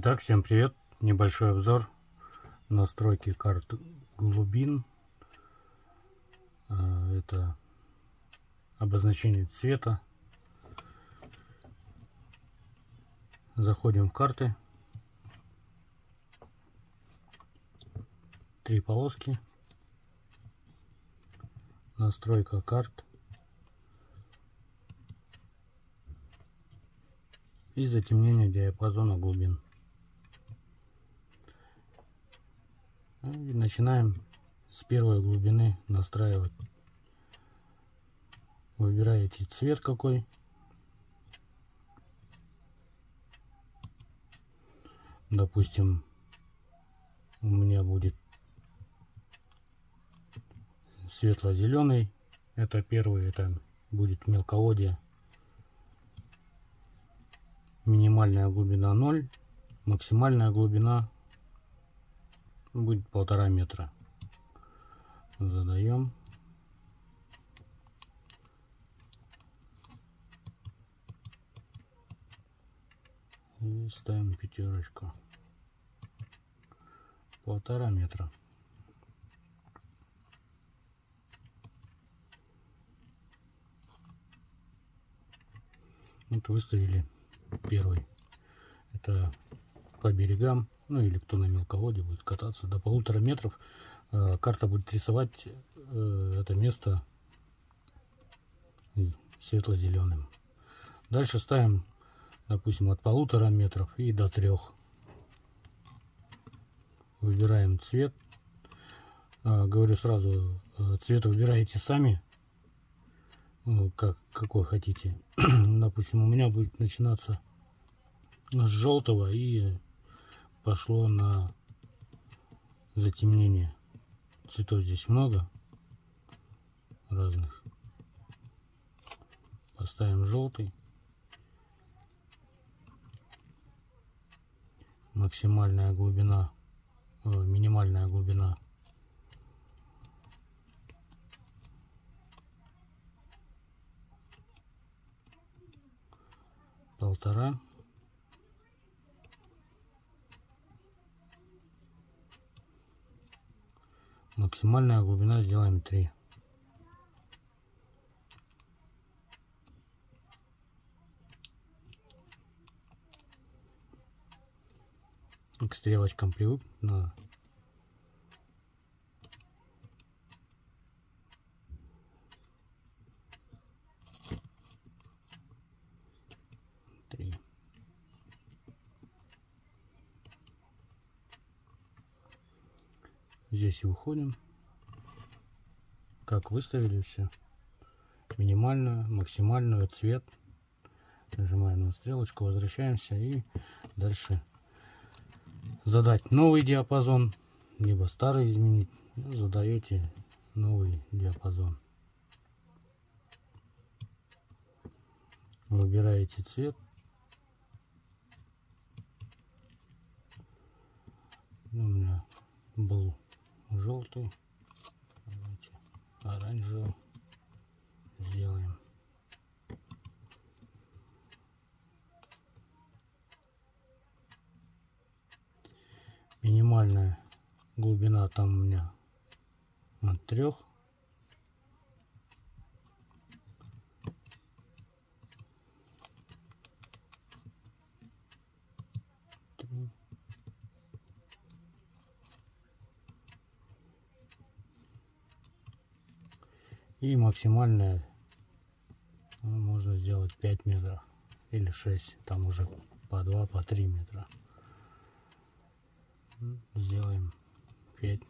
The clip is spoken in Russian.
Итак, всем привет! Небольшой обзор настройки карт глубин. А, это обозначение цвета. Заходим в карты. Три полоски. Настройка карт. И затемнение диапазона глубин. И начинаем с первой глубины настраивать. Выбираете цвет какой. Допустим, у меня будет светло-зеленый. Это первый, это будет мелководье. Минимальная глубина 0, максимальная глубина будет полтора метра. Задаем. И ставим пятерочку. Полтора метра. Вот выставили первый. Это по берегам ну или кто на мелководье будет кататься, до полутора метров. Э, карта будет рисовать э, это место светло-зеленым. Дальше ставим, допустим, от полутора метров и до трех. Выбираем цвет. Э, говорю сразу, цвет выбираете сами, как, какой хотите. допустим, у меня будет начинаться с желтого и пошло на затемнение. Цветов здесь много разных. Поставим желтый. Максимальная глубина, о, минимальная глубина полтора Максимальная глубина сделаем 3. К стрелочкам привык на три. Здесь и уходим. Как выставили все. Минимальную, максимальную, цвет. Нажимаем на стрелочку, возвращаемся и дальше задать новый диапазон, либо старый изменить. Ну, задаете новый диапазон. Выбираете цвет. У меня был желтый. Давайте оранжевый сделаем. Минимальная глубина там у меня от трех И максимальная ну, можно сделать 5 метров или 6, там уже по 2, по 3 метра. Сделаем 5